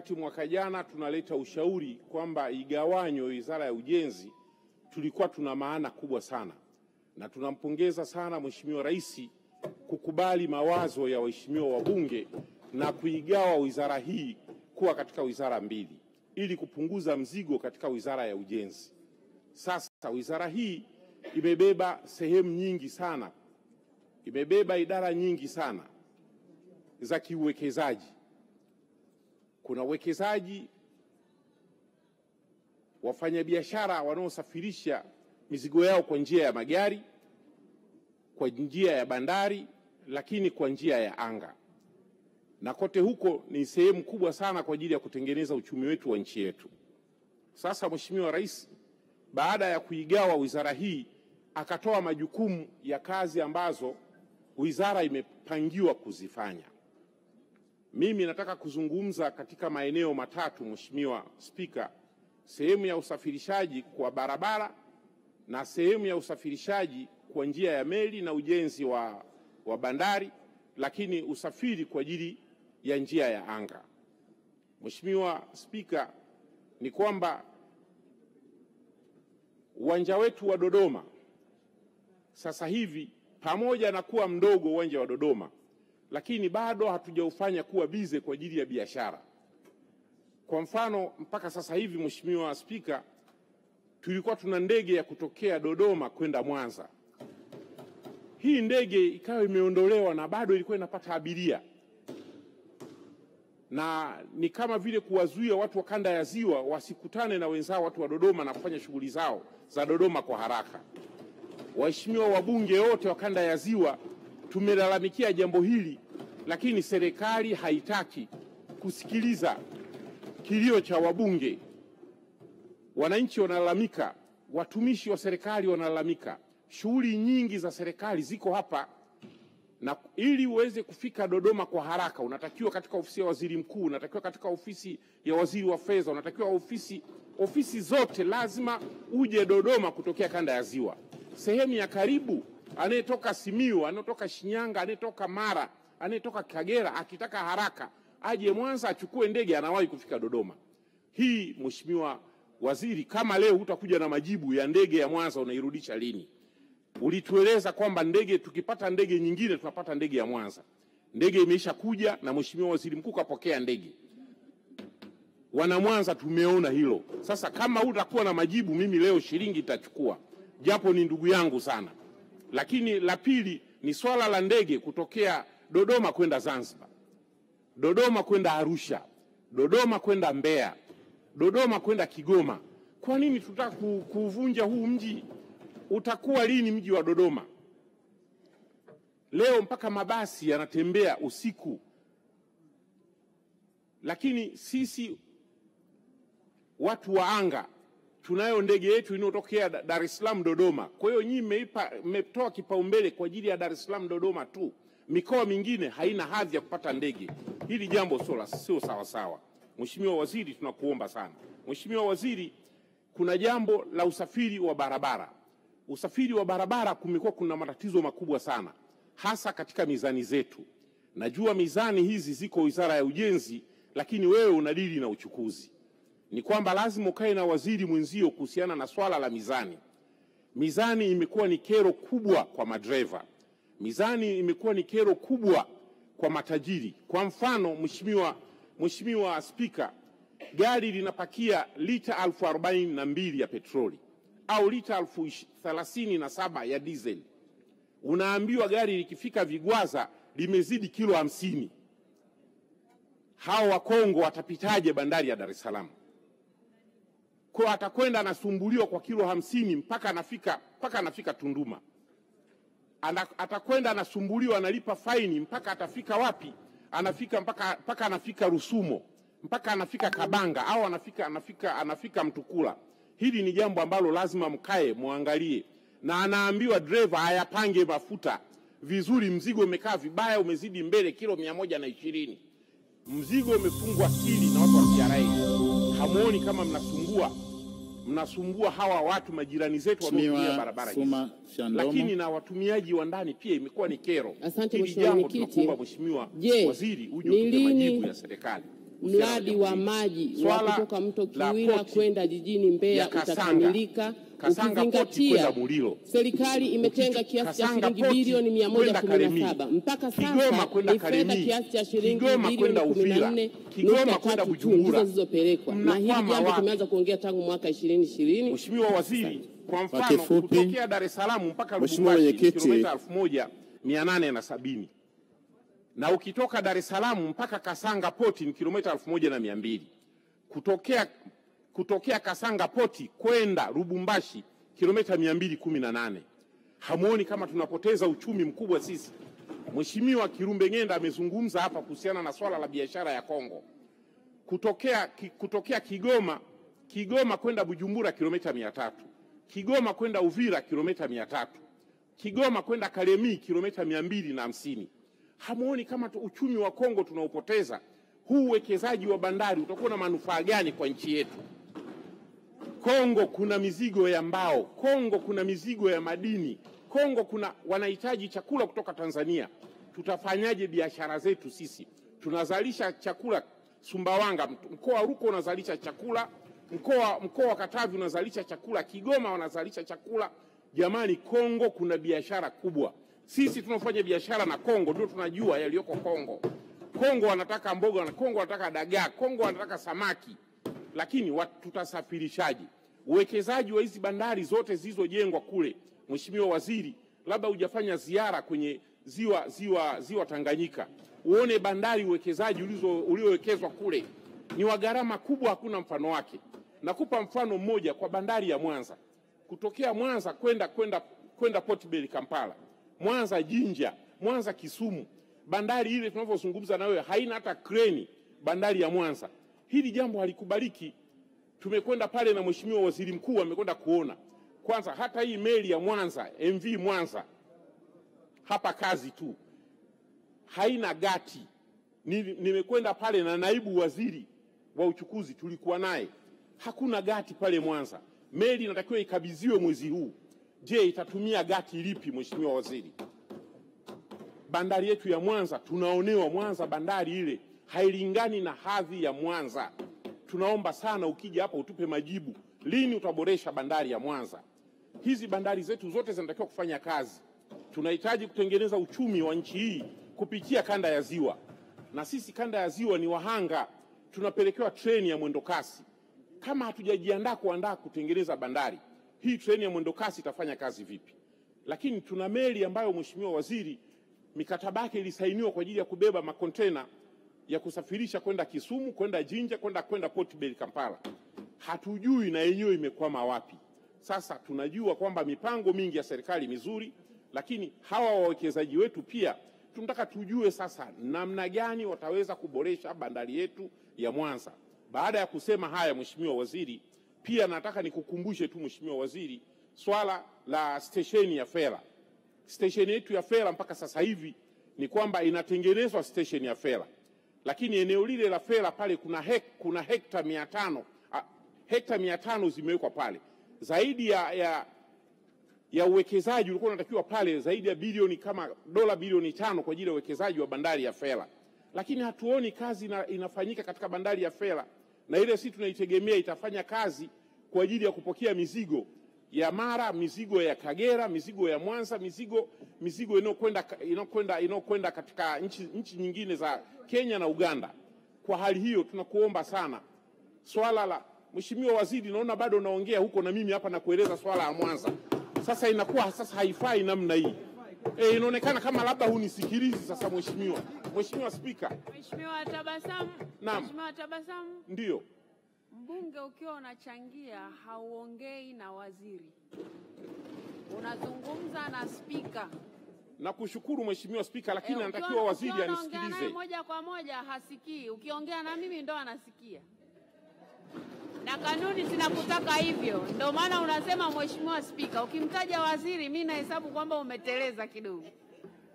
wakati mwaka jana tunaleta ushauri kwamba igawanywe wizara ya ujenzi, tulikuwa tuna maana kubwa sana, na tunampongeza sana Mheshimiwa Rais kukubali mawazo ya waheshimiwa wabunge na kuigawa wizara hii kuwa katika wizara mbili ili kupunguza mzigo katika wizara ya ujenzi. Sasa wizara hii imebeba sehemu nyingi sana, imebeba idara nyingi sana za kiuwekezaji. Kuna uwekezaji, wafanyabiashara wanaosafirisha mizigo yao kwa njia ya magari, kwa njia ya bandari, lakini kwa njia ya anga, na kote huko ni sehemu kubwa sana kwa ajili ya kutengeneza uchumi wetu wa nchi yetu. Sasa Mheshimiwa Rais baada ya kuigawa wizara hii akatoa majukumu ya kazi ambazo wizara imepangiwa kuzifanya. Mimi nataka kuzungumza katika maeneo matatu, Mheshimiwa Spika, sehemu ya usafirishaji kwa barabara na sehemu ya usafirishaji kwa njia ya meli na ujenzi wa, wa bandari, lakini usafiri kwa ajili ya njia ya anga. Mheshimiwa Spika, ni kwamba uwanja wetu wa Dodoma sasa hivi pamoja na kuwa mdogo uwanja wa Dodoma, lakini bado hatujaufanya kuwa bize kwa ajili ya biashara. Kwa mfano, mpaka sasa hivi Mheshimiwa Spika, tulikuwa tuna ndege ya kutokea Dodoma kwenda Mwanza. Hii ndege ikawa imeondolewa na bado ilikuwa inapata abiria, na ni kama vile kuwazuia watu wa kanda ya Ziwa wasikutane na wenzao watu wa Dodoma na kufanya shughuli zao za Dodoma kwa haraka. Waheshimiwa wabunge wote wa kanda ya Ziwa tumelalamikia jambo hili, lakini serikali haitaki kusikiliza kilio cha wabunge. Wananchi wanalalamika, watumishi wa serikali wanalalamika, shughuli nyingi za serikali ziko hapa, na ili uweze kufika Dodoma kwa haraka unatakiwa katika ofisi ya waziri mkuu, unatakiwa katika ofisi ya waziri wa fedha, unatakiwa ofisi ofisi zote lazima uje Dodoma kutokea kanda ya Ziwa. Sehemu ya karibu, anayetoka Simiu, anayetoka Shinyanga, anayetoka Mara, anayetoka Kagera, akitaka haraka aje Mwanza achukue ndege, anawahi kufika Dodoma. Hii Mheshimiwa Waziri, kama leo hutakuja na majibu ya ndege ya Mwanza unairudisha lini? Ulitueleza kwamba ndege tukipata ndege nyingine tunapata ndege ya Mwanza. Ndege imeisha kuja na Mheshimiwa Waziri Mkuu kapokea ndege. Wana Mwanza tumeona hilo. Sasa kama hutakuwa na majibu, mimi leo shilingi itachukua, japo ni ndugu yangu sana. Lakini la pili ni swala la ndege kutokea Dodoma kwenda Zanzibar, Dodoma kwenda Arusha, Dodoma kwenda Mbeya, Dodoma kwenda Kigoma. Kwa nini tutaka kuvunja kuuvunja huu mji? Utakuwa lini mji wa Dodoma? Leo mpaka mabasi yanatembea usiku, lakini sisi watu wa anga tunayo ndege yetu inayotokea Da- Dar es Salaam Dodoma. Kwa hiyo nyinyi mmeipa mmetoa kipaumbele kwa ajili ya Dar es Salaam Dodoma tu, mikoa mingine haina hadhi ya kupata ndege. Hili jambo sio sio sawa sawa. Mheshimiwa Waziri, tunakuomba sana. Mheshimiwa Waziri, kuna jambo la usafiri wa barabara. Usafiri wa barabara kumekuwa kuna matatizo makubwa sana, hasa katika mizani zetu. Najua mizani hizi ziko Wizara ya Ujenzi, lakini wewe unadili na uchukuzi ni kwamba lazima ukae na waziri mwenzio kuhusiana na swala la mizani. Mizani imekuwa ni kero kubwa kwa madereva, mizani imekuwa ni kero kubwa kwa matajiri. Kwa mfano, Mheshimiwa Mheshimiwa Spika, gari linapakia lita elfu arobaini na mbili ya petroli au lita elfu thelathini na saba ya diesel, unaambiwa gari likifika Vigwaza limezidi kilo hamsini. Hao Wakongo watapitaje bandari ya Dar es Salaam? Kwa atakwenda anasumbuliwa kwa kilo hamsini mpaka anafika mpaka anafika Tunduma. Ana, atakwenda anasumbuliwa analipa faini mpaka atafika wapi? Anafika mpaka mpaka anafika Rusumo, mpaka anafika Kabanga au anafika anafika anafika Mtukula. Hili ni jambo ambalo lazima mkae muangalie, na anaambiwa dereva ayapange mafuta vizuri. Mzigo umekaa vibaya, umezidi mbele kilo mia moja na ishirini mzigo umefungwa siri na watu wa TRA. Hamuoni kama mnasumbua mnasumbua hawa watu majirani zetu wanaotumia barabara hizi, lakini na watumiaji wa ndani pia imekuwa ni kero. Asante Mheshimiwa jambo Mwenyekiti. tunakuomba Mheshimiwa Je, Waziri uje ni utupe lini- majibu ya serikali. Mradi wa maji wa kutoka mto Kiwira kwenda jijini Mbeya utakamilika ukizingatia serikali imetenga kiasi cha shilingi bilioni 117 mpaka sasa ni fedha kiasi cha shilingi bilioni 14 Kigoma nukta tatu tu ndizo zilizopelekwa, na hili jambo tumeanza kuongea tangu mwaka 2020. Mheshimiwa Waziri, kwa mfano kutokea Dar es Salaam mpaka Mheshimiwa Mwenyekiti. kilomita elfu moja mia nane na ukitoka Dar es Salaam mpaka Kasanga poti ni kilomita elfu moja na mia mbili. Kutokea, kutokea Kasanga poti kwenda Lubumbashi kilomita mia mbili kumi na nane. Hamuoni kama tunapoteza uchumi mkubwa sisi? Mheshimiwa Kirumbe Ng'enda amezungumza hapa kuhusiana na swala la biashara ya Kongo. Kutokea, kutokea Kigoma Kigoma kwenda Bujumbura kilomita mia tatu. Kigoma kwenda Uvira kilomita mia tatu. Kigoma kwenda Kalemie kilomita mia mbili na hamsini. Hamuoni kama tu uchumi wa Kongo tunaupoteza? Huu uwekezaji wa bandari utakuwa na manufaa gani kwa nchi yetu? Kongo kuna mizigo ya mbao, Kongo kuna mizigo ya madini, Kongo kuna wanahitaji chakula kutoka Tanzania. Tutafanyaje biashara zetu sisi? Tunazalisha chakula Sumbawanga, mkoa wa ruko unazalisha chakula, mkoa mkoa wa Katavi unazalisha chakula, Kigoma wanazalisha chakula. Jamani, Kongo kuna biashara kubwa. Sisi tunaofanya biashara na Kongo ndio tunajua yaliyoko Kongo. Kongo wanataka mboga, Kongo wanataka dagaa, Kongo wanataka samaki lakini tutasafirishaje? Uwekezaji wa hizi bandari zote zilizojengwa kule, Mheshimiwa Waziri, labda hujafanya ziara kwenye ziwa, ziwa, ziwa Tanganyika uone bandari uwekezaji uliowekezwa kule ni wa gharama kubwa, hakuna mfano wake. Nakupa mfano mmoja kwa bandari ya Mwanza, kutokea Mwanza kwenda kwenda kwenda Port Bell Kampala, Mwanza Jinja, Mwanza Kisumu, bandari ile tunavyozungumza na wewe haina hata kreni, bandari ya Mwanza. Hili jambo halikubaliki. Tumekwenda pale na Mheshimiwa Waziri Mkuu amekwenda kuona kwanza, hata hii meli ya Mwanza MV Mwanza hapa kazi tu haina gati. Nimekwenda pale na naibu waziri wa uchukuzi tulikuwa naye, hakuna gati pale Mwanza. Meli inatakiwa ikabidhiwe mwezi huu. Je, itatumia gati lipi, Mheshimiwa Waziri? bandari yetu ya Mwanza tunaonewa. Mwanza bandari ile hailingani na hadhi ya Mwanza. Tunaomba sana ukija hapa utupe majibu, lini utaboresha bandari ya Mwanza? Hizi bandari zetu zote zinatakiwa kufanya kazi. Tunahitaji kutengeneza uchumi wa nchi hii kupitia kanda ya Ziwa, na sisi kanda ya Ziwa ni wahanga, tunapelekewa treni ya mwendo kasi. Kama hatujajiandaa kuandaa kutengeneza bandari hii, treni ya mwendo kasi itafanya kazi vipi? Lakini tuna meli ambayo Mheshimiwa Waziri mikataba yake ilisainiwa kwa ajili ya kubeba makontena ya kusafirisha kwenda Kisumu, kwenda Jinja, kwenda kwenda Port Bell Kampala. Hatujui na yenyewe imekwama wapi. Sasa tunajua kwamba mipango mingi ya serikali mizuri, lakini hawa wawekezaji wetu pia tunataka tujue sasa namna gani wataweza kuboresha bandari yetu ya Mwanza. Baada ya kusema haya, Mheshimiwa Waziri, pia nataka nikukumbushe tu Mheshimiwa Waziri, swala la stesheni ya Fela stesheni yetu ya Fela mpaka sasa hivi ni kwamba inatengenezwa stesheni ya Fela, lakini eneo lile la Fela pale kuna, hek, kuna hekta mia tano hekta mia tano zimewekwa pale. Zaidi ya, ya, ya uwekezaji ulikuwa unatakiwa pale zaidi ya bilioni kama dola bilioni tano kwa ajili ya uwekezaji wa bandari ya Fela, lakini hatuoni kazi ina, inafanyika katika bandari ya Fela, na ile si tunaitegemea itafanya kazi kwa ajili ya kupokea mizigo ya Mara, mizigo ya Kagera, mizigo ya Mwanza, mizigo mizigo inayokwenda inayokwenda inayokwenda katika nchi, nchi nyingine za Kenya na Uganda. Kwa hali hiyo tunakuomba sana swala la Mheshimiwa Waziri, naona bado unaongea huko na mimi hapa na kueleza swala ya Mwanza. Sasa inakuwa sasa haifai namna hii. E, inaonekana kama labda hunisikilizi sasa Mheshimiwa. Mheshimiwa Spika, Mheshimiwa Tabasamu. Naam. Mheshimiwa Tabasamu, ndiyo mbunge ukiwa unachangia hauongei na waziri, unazungumza na spika. Na kushukuru Mheshimiwa Spika, lakini Eh, anatakiwa ukiwa- waziri anisikilize. moja kwa moja hasikii, ukiongea na mimi ndo anasikia, na kanuni zinakutaka hivyo. Ndio maana unasema Mheshimiwa Spika, ukimtaja waziri mi nahesabu kwamba umeteleza kidogo.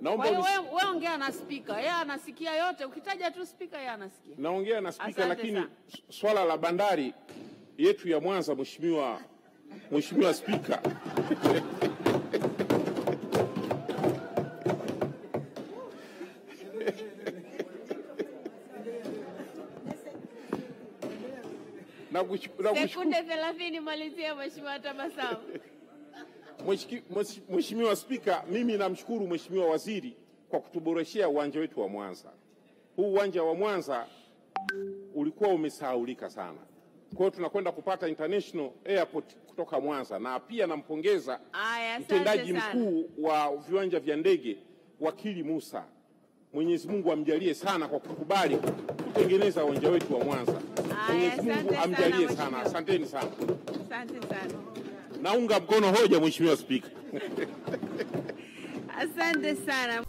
Naomba wewe wewe ongea na spika, yeye anasikia yote. Ukitaja tu spika, yeye anasikia. naongea na spika, lakini swala la bandari yetu ya Mwanza, Mheshimiwa Mheshimiwa Spika, nakushukuru- nakushukuru Sekunde thelathini malizia Mheshimiwa Tabasamu. Mheshimiwa Spika, mimi namshukuru Mheshimiwa Waziri kwa kutuboreshea uwanja wetu wa Mwanza. Huu uwanja wa Mwanza ulikuwa umesahaulika sana, kwa hiyo tunakwenda kupata international airport kutoka Mwanza, na pia nampongeza mtendaji mkuu wa viwanja vya ndege wakili Musa. Mwenyezi Mungu amjalie sana kwa kukubali kutengeneza uwanja wetu wa Mwanza. Mwenyezi Mungu amjalie sana. Asanteni sana. Asante sana. Naunga mkono hoja, Mheshimiwa Spika. Asante sana.